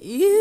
You